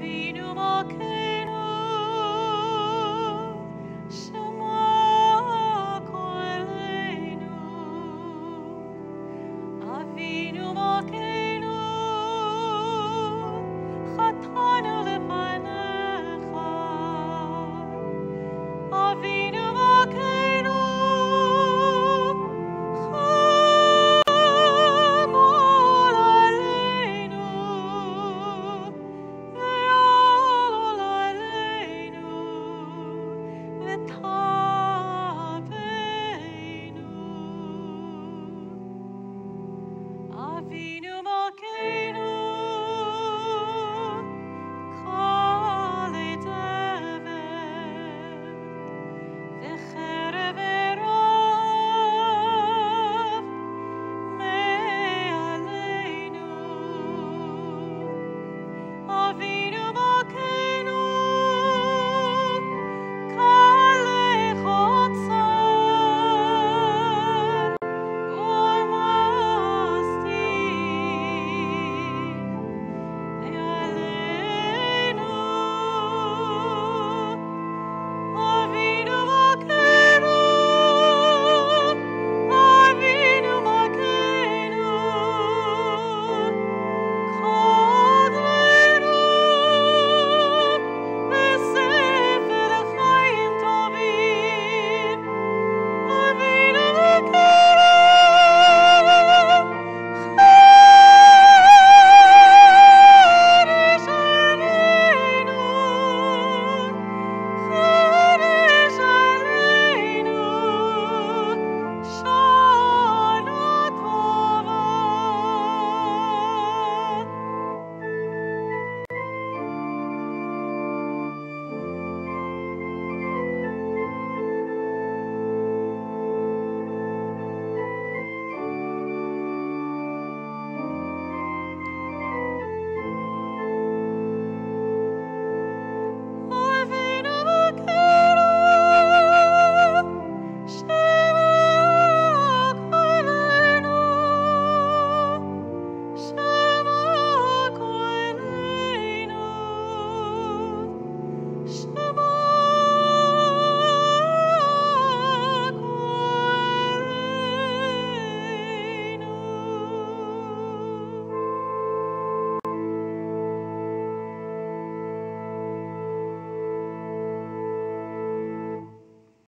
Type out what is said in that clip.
vinum occasionum Okay.